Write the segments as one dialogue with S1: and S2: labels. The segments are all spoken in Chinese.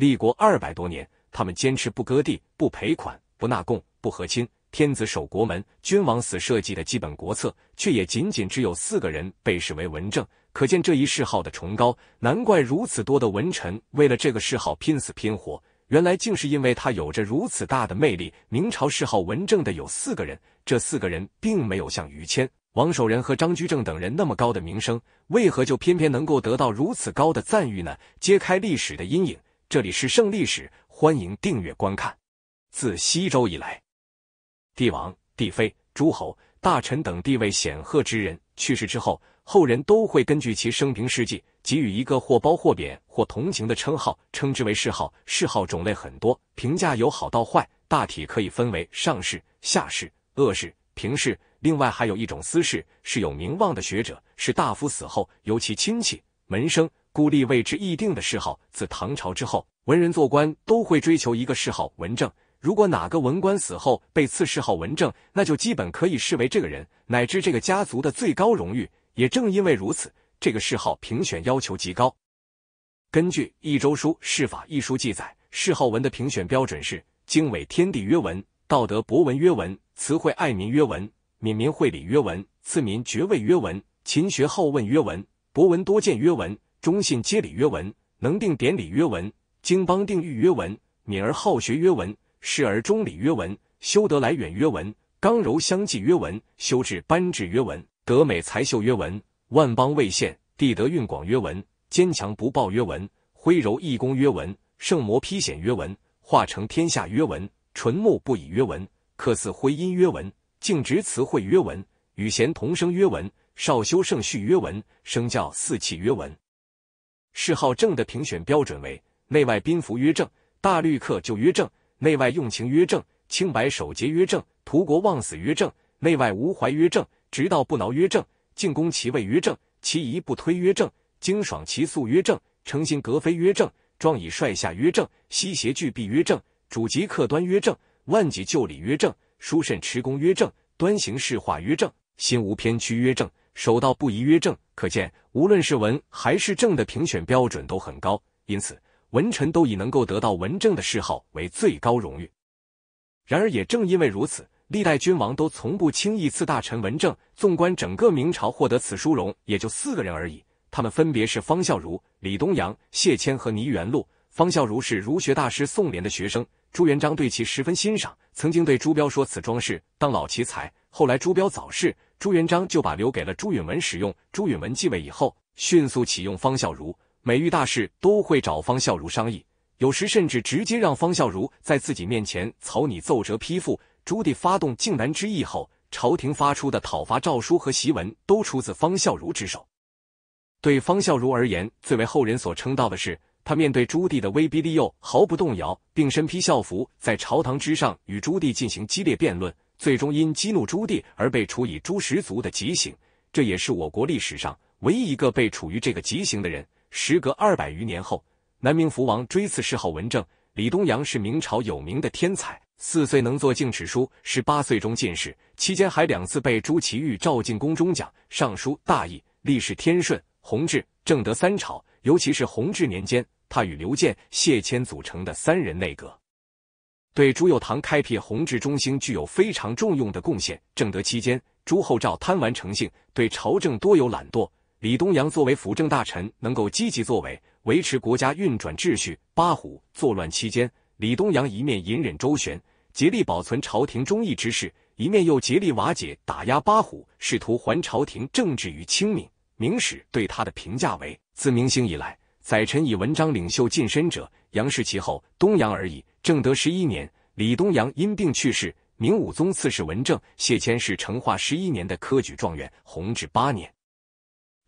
S1: 立国二百多年，他们坚持不割地、不赔款、不纳贡、不和亲。天子守国门，君王死社稷的基本国策，却也仅仅只有四个人被视为文正，可见这一谥号的崇高。难怪如此多的文臣为了这个谥号拼死拼活，原来竟是因为他有着如此大的魅力。明朝谥号文正的有四个人，这四个人并没有像于谦、王守仁和张居正等人那么高的名声，为何就偏偏能够得到如此高的赞誉呢？揭开历史的阴影，这里是圣历史，欢迎订阅观看。自西周以来。帝王、帝妃、诸侯、大臣等地位显赫之人去世之后，后人都会根据其生平事迹，给予一个或褒或贬或同情的称号，称之为谥号。谥号种类很多，评价由好到坏，大体可以分为上士、下士、恶士、平士。另外还有一种私士，是有名望的学者，是大夫死后由其亲戚门生孤立为之议定的谥号。自唐朝之后，文人做官都会追求一个谥号文正。如果哪个文官死后被赐谥号文正，那就基本可以视为这个人乃至这个家族的最高荣誉。也正因为如此，这个谥号评选要求极高。根据《益州书·谥法》一书记载，谥号文的评选标准是：经纬天地曰文，道德博文曰文，慈惠爱民曰文，敏民惠礼曰文，赐民爵位曰文，勤学好问曰文，博闻多见曰文，忠信接礼曰文，能定典礼曰文，经邦定狱曰文，敏而好学曰文。事而忠礼曰文，修德来远曰文，刚柔相济曰文，修治班治曰文，德美才秀曰文，万邦未现，地德运广曰文，坚强不暴曰文，挥柔易攻曰文，圣魔披险曰文，化成天下曰文，纯木不以曰文，克似徽音曰文，敬直词汇曰文，与贤同声曰文，少修圣序曰文，声教四气曰文。谥号正的评选标准为：内外宾服曰正，大律客就曰正。内外用情曰正，清白守节曰正，图国忘死曰正，内外无怀曰正，直道不挠曰正，进攻其位曰正，其仪不推曰正，精爽其素曰正，诚心格非曰正，壮以率下曰正，西邪俱避曰正，主极客端曰正，万己就礼曰正，殊慎持功曰正，端行事化曰正，心无偏曲曰正，守道不移曰正。可见，无论是文还是正的评选标准都很高，因此。文臣都以能够得到文正的谥号为最高荣誉。然而，也正因为如此，历代君王都从不轻易赐大臣文正。纵观整个明朝，获得此殊荣也就四个人而已。他们分别是方孝孺、李东阳、谢谦和倪元禄。方孝孺是儒学大师宋濂的学生，朱元璋对其十分欣赏，曾经对朱标说：“此庄士当老其才。”后来朱标早逝，朱元璋就把留给了朱允文使用。朱允文继位以后，迅速启用方孝孺。每遇大事都会找方孝孺商议，有时甚至直接让方孝孺在自己面前草拟奏折批复。朱棣发动靖难之役后，朝廷发出的讨伐诏书和檄文都出自方孝孺之手。对方孝孺而言，最为后人所称道的是，他面对朱棣的威逼利诱毫不动摇，并身披校服在朝堂之上与朱棣进行激烈辩论，最终因激怒朱棣而被处以诛十族的极刑。这也是我国历史上唯一一个被处于这个极刑的人。时隔二百余年后，南明福王追赐谥号文正。李东阳是明朝有名的天才，四岁能作净齿书，十八岁中进士，期间还两次被朱祁钰召进宫中讲尚书大义，历史天顺、弘治、正德三朝。尤其是弘治年间，他与刘建、谢谦组成的三人内阁，对朱佑樘开辟弘治中兴具有非常重用的贡献。正德期间，朱厚照贪玩成性，对朝政多有懒惰。李东阳作为辅政大臣，能够积极作为，维持国家运转秩序。八虎作乱期间，李东阳一面隐忍周旋，竭力保存朝廷忠义之事，一面又竭力瓦解打压八虎，试图还朝廷政治于清明。明史对他的评价为：自明兴以来，宰臣以文章领袖近身者，杨氏其后，东阳而已。正德十一年，李东阳因病去世，明武宗赐谥文正。谢谦是成化十一年的科举状元，弘治八年。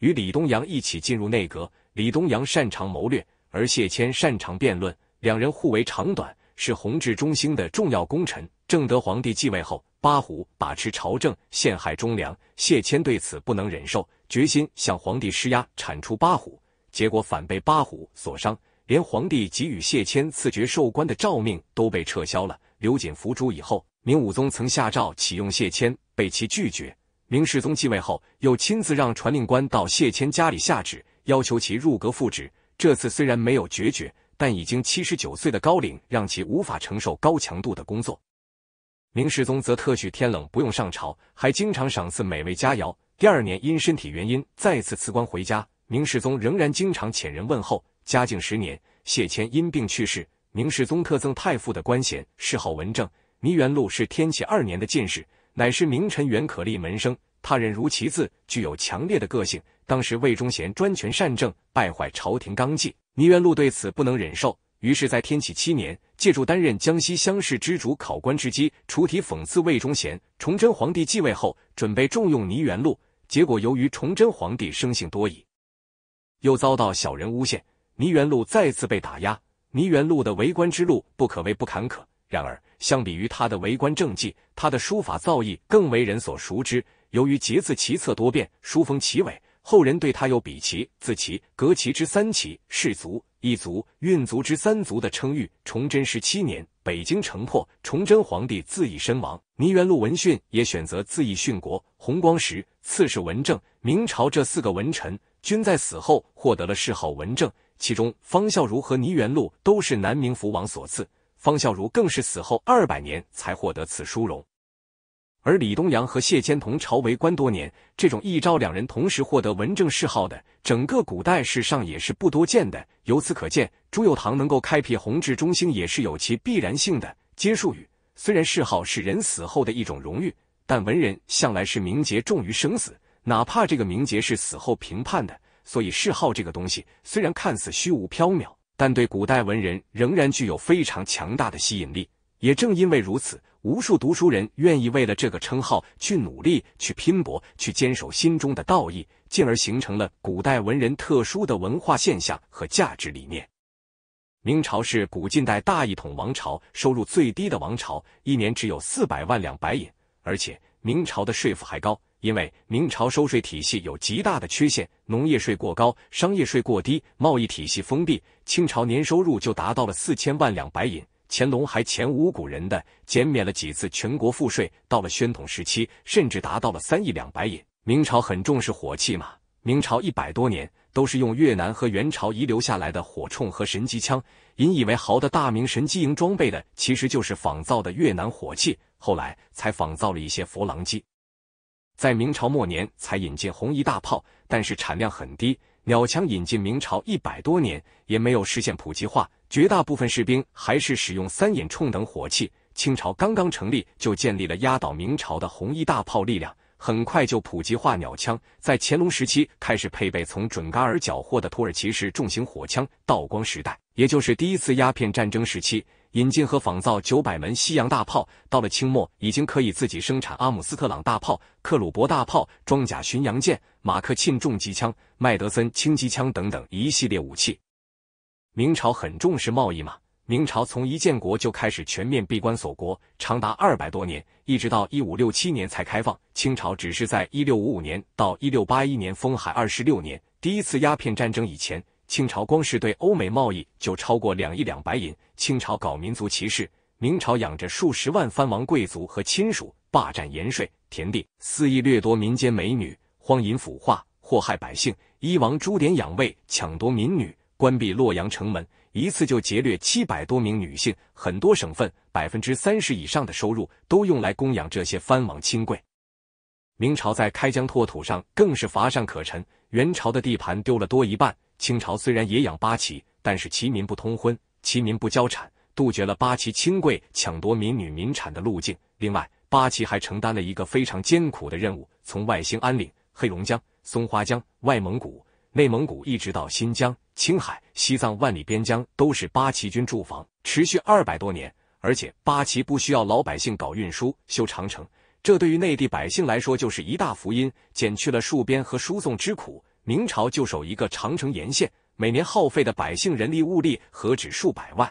S1: 与李东阳一起进入内阁，李东阳擅长谋略，而谢谦擅长辩论，两人互为长短，是弘治中兴的重要功臣。正德皇帝继位后，八虎把持朝政，陷害忠良，谢谦对此不能忍受，决心向皇帝施压，铲除八虎。结果反被八虎所伤，连皇帝给予谢谦赐爵授官的诏命都被撤销了。刘瑾伏诛以后，明武宗曾下诏启用谢谦，被其拒绝。明世宗继位后，又亲自让传令官到谢谦家里下旨，要求其入阁复职。这次虽然没有决绝，但已经七十九岁的高龄让其无法承受高强度的工作。明世宗则特许天冷不用上朝，还经常赏赐美味佳肴。第二年因身体原因再次辞官回家，明世宗仍然经常遣人问候。嘉靖十年，谢谦因病去世，明世宗特赠太傅的官衔，谥号文正。倪元禄是天启二年的进士，乃是名臣袁可立门生。他人如其字，具有强烈的个性。当时魏忠贤专权擅政，败坏朝廷纲纪，倪元禄对此不能忍受。于是，在天启七年，借助担任江西乡试知主考官之机，出题讽刺魏忠贤。崇祯皇帝继位后，准备重用倪元禄，结果由于崇祯皇帝生性多疑，又遭到小人诬陷，倪元禄再次被打压。倪元禄的为官之路不可谓不坎坷，然而相比于他的为官政绩，他的书法造诣更为人所熟知。由于节字奇策多变，书风奇伟，后人对他有比奇、字奇、格奇之三奇，士族。一族、运族之三族的称誉。崇祯十七年，北京城破，崇祯皇帝自缢身亡。倪元禄闻讯，也选择自缢殉国。弘光时，刺史文正，明朝这四个文臣均在死后获得了谥号文正。其中，方孝孺和倪元禄都是南明福王所赐，方孝孺更是死后二百年才获得此殊荣。而李东阳和谢谦同朝为官多年，这种一朝两人同时获得文正谥号的，整个古代史上也是不多见的。由此可见，朱佑樘能够开辟弘治中兴，也是有其必然性的。接术语虽然谥号是人死后的一种荣誉，但文人向来是名节重于生死，哪怕这个名节是死后评判的。所以谥号这个东西，虽然看似虚无缥缈，但对古代文人仍然具有非常强大的吸引力。也正因为如此，无数读书人愿意为了这个称号去努力、去拼搏、去坚守心中的道义，进而形成了古代文人特殊的文化现象和价值理念。明朝是古近代大一统王朝，收入最低的王朝，一年只有四百万两白银，而且明朝的税负还高，因为明朝收税体系有极大的缺陷：农业税过高，商业税过低，贸易体系封闭。清朝年收入就达到了四千万两白银。乾隆还前无古人的减免了几次全国赋税，到了宣统时期，甚至达到了三亿两白银。明朝很重视火器嘛，明朝一百多年都是用越南和元朝遗留下来的火铳和神机枪。引以为豪的大明神机营装备的其实就是仿造的越南火器，后来才仿造了一些佛郎机。在明朝末年才引进红衣大炮，但是产量很低。鸟枪引进明朝一百多年也没有实现普及化。绝大部分士兵还是使用三眼铳等火器。清朝刚刚成立，就建立了压倒明朝的红衣大炮力量，很快就普及化鸟枪。在乾隆时期，开始配备从准噶尔缴获的土耳其式重型火枪。道光时代，也就是第一次鸦片战争时期，引进和仿造九百门西洋大炮。到了清末，已经可以自己生产阿姆斯特朗大炮、克虏伯大炮、装甲巡洋舰、马克沁重机枪、麦德森轻机枪等等一系列武器。明朝很重视贸易嘛？明朝从一建国就开始全面闭关锁国，长达二百多年，一直到一五六七年才开放。清朝只是在一六五五年到一六八一年封海二十六年，第一次鸦片战争以前，清朝光是对欧美贸易就超过两亿两白银。清朝搞民族歧视，明朝养着数十万藩王贵族和亲属，霸占盐税田地，肆意掠夺民间美女，荒淫腐化，祸害百姓。一王朱典养卫，抢夺民女。关闭洛阳城门，一次就劫掠七百多名女性。很多省份百分之三十以上的收入都用来供养这些藩王亲贵。明朝在开疆拓土上更是乏善可陈，元朝的地盘丢了多一半。清朝虽然也养八旗，但是旗民不通婚，旗民不交产，杜绝了八旗亲贵抢夺民女民产的路径。另外，八旗还承担了一个非常艰苦的任务：从外兴安岭、黑龙江、松花江、外蒙古。内蒙古一直到新疆、青海、西藏万里边疆都是八旗军驻防，持续二百多年。而且八旗不需要老百姓搞运输、修长城，这对于内地百姓来说就是一大福音，减去了戍边和输送之苦。明朝就守一个长城沿线，每年耗费的百姓人力物力何止数百万。